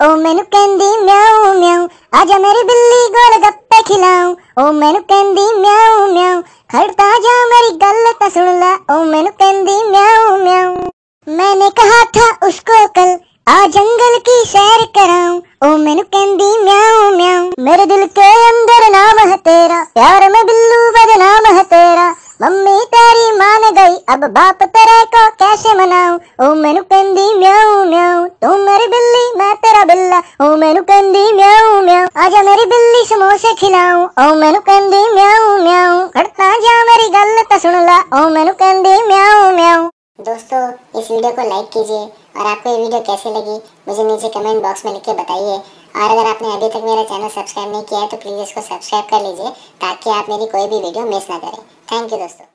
मैनू कहंदी म्याऊ म्याऊ, आजा मेरी बिल्ली गोल गप्पे खिलाऊं। ओ मैनू कहंदी म्याऊ म्याऊ खड़ता जा मेरी गल तो सुन ला। ओ मैनू कहंदी म्याऊ म्याऊ, मैंने कहा था उसको कल आ जंगल की सैर कराऊं। ओ मैनू कहंदी म्याऊ म्याऊ, मेरे दिल के अंदर नाम है तेरा, प्यार में बिल्लू बदनाम है तेरा। मम्मी तेरी मान गई, अब बाप तेरे को कैसे मनाऊं? ओ मैनू कहंदी म्याऊ म्याऊ, तू मेरी बिल्ली, मैं ओ मैनू कहंदी म्याऊ म्याऊ, आजा मेरी बिल्ली समोसे खिलाऊं। ओ मैनू कहंदी म्याऊ म्याऊ खड़ता जा मेरी गल तो सुन ला। ओ मैनू कहंदी म्याऊ म्याऊ। दोस्तों, इस वीडियो को लाइक कीजिए और आपको ये वीडियो कैसी लगी, मुझे नीचे कमेंट बॉक्स में लिख के बताइए। और अगर आपने अभी तक मेरा चैनल सब्सक्राइब नहीं किया है तो प्लीज़ इसको सब्सक्राइब कर लीजिए, ताकि आप मेरी कोई भी वीडियो मिस ना करें। थैंक यू दोस्तों।